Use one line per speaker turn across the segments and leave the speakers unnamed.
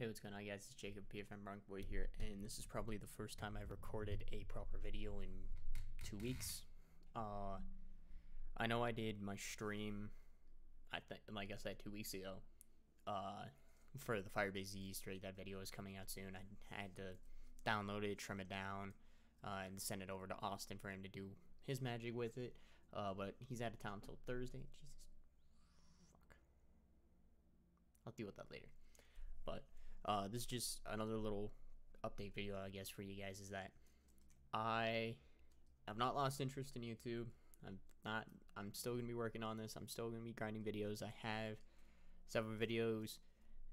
Hey, what's going on, guys? It's Jacob PFM Broncoboy here, and this is probably the first time I've recorded a proper video in two weeks. Uh, I know I did my stream, I think, like I said, two weeks ago. Uh, for the Firebase Easter that video is coming out soon. I had to download it, trim it down, uh, and send it over to Austin for him to do his magic with it. Uh, but he's out of town until Thursday. Jesus, fuck. I'll deal with that later. But uh, this is just another little update video, I guess, for you guys. Is that I have not lost interest in YouTube. I'm not. I'm still gonna be working on this. I'm still gonna be grinding videos. I have several videos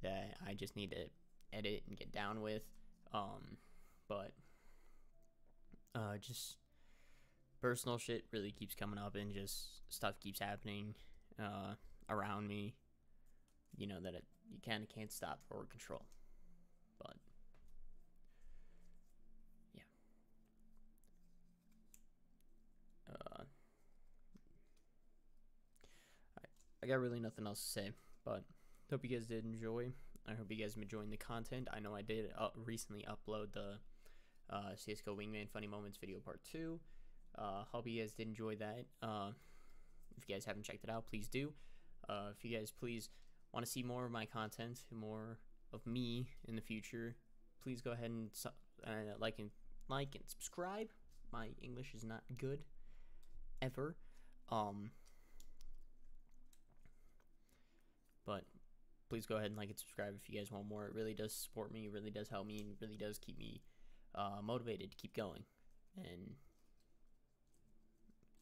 that I just need to edit and get down with. Um, but uh, just personal shit really keeps coming up, and just stuff keeps happening uh, around me. You know that it, you kind of can't stop or control. But yeah. Uh, I, got really nothing else to say, but hope you guys did enjoy. I hope you guys enjoying the content. I know I did recently upload the uh, CSGO Wingman Funny Moments video part 2. Uh, hope you guys did enjoy that. Uh, if you guys haven't checked it out, please do. Uh, if you guys please want to see more of my content, more of me in the future, please go ahead and uh, like and like and subscribe. My English is not good ever. Um, but please go ahead and like and subscribe if you guys want more. It really does support me. It really does help me. And really does keep me uh, motivated to keep going. And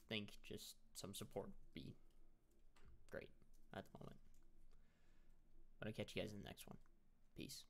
think just some support be great at the moment. But I'll catch you guys in the next one. Peace.